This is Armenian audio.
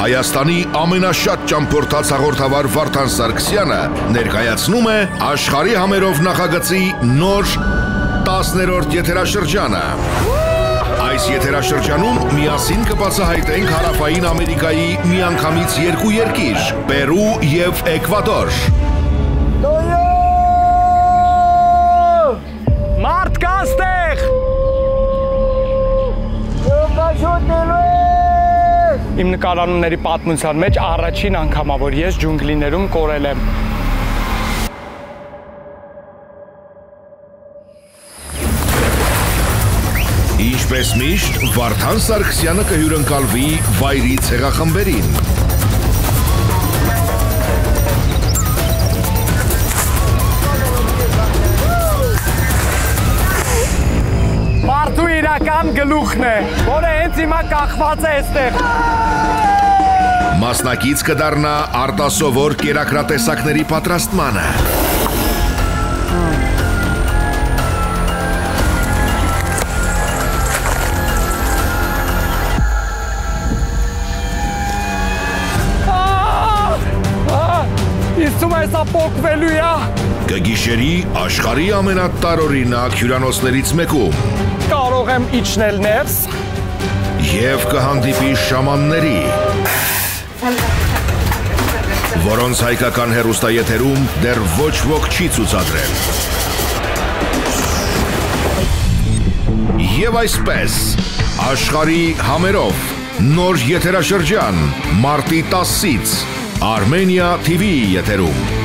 Հայաստանի ամենաշատ ճամփորդած հաղորդավար Վարդան Սարգսյանը ներկայացնում է աշխարհի համերով նախագծի նոր 10-րդ եթերաշրջանը։ Այս եթերաշրջանում միասին կբացահայտենք Հարավային Ամերիկայի միանգամից երկու երկիր՝ Պերու եւ Էկվադոր։ Մարդ կա ստեղ։ Իմ նկարանունների պատմության մեջ առաջին անգամա որ ես ջունգլիներում կորել եմ։ Ինչպես միշտ, Վարդան Սարգսյանը կհյուրընկալվի վայրի ցեղախմբերին։ Մարդու իրական գլուխն է, որը հենց հիմա կախված է այստեղ։ Մասնակից կդառնա արտասովոր կերակրատեսակների պատրաստմանը։ Իսում է սա փոկվելու է։ Կգիշերի աշխարհի ամենատարօրինակ հյուրանոցներից մեկում Կարող եմ իջնել ներս։ եւ կհանդիպի շամանների, որոնց հայկական հերոստայեթերում դեռ ոչ ոք չի ցուցադրել։ Եվ այսպես, աշխարհի համերով նոր եթերաշրջան մարտի 10-ից Armenia TV եթերում